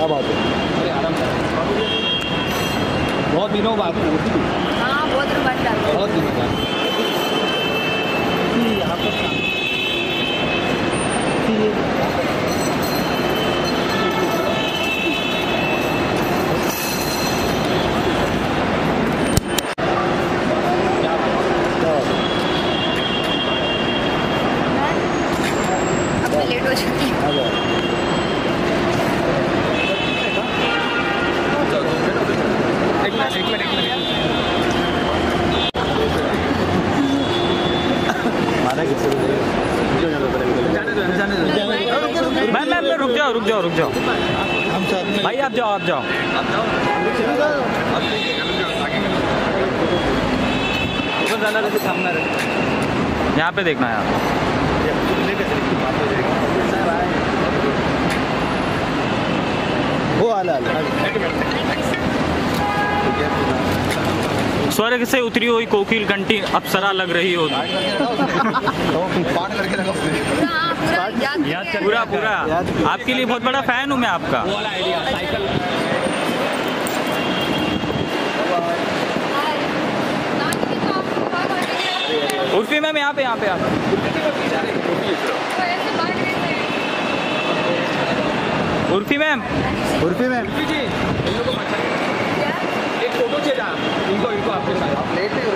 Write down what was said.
क्या बात है? अरे आराम बहुत दिनों बाद हाँ बहुत दिन बाद बहुत दिनों बाद। यहाँ पर लेट हो चुकी हूँ? मारा किससे मैम मैम रुक जाओ रुक जाओ रुक जाओ। हम साथ में भाई आप जाओ आप जाओ। यहाँ पे देखना है आप वो आला आला। स्वर्ग से उतरी हुई कोकिल घंटी अप्सरा लग रही हो पूरा पूरा। आपके लिए बहुत बड़ा फ़ैन हूँ मैं आपका। उर्फी मैम, यहाँ पे यहाँ पे आप। उर्फी मैम। उर्फी में Later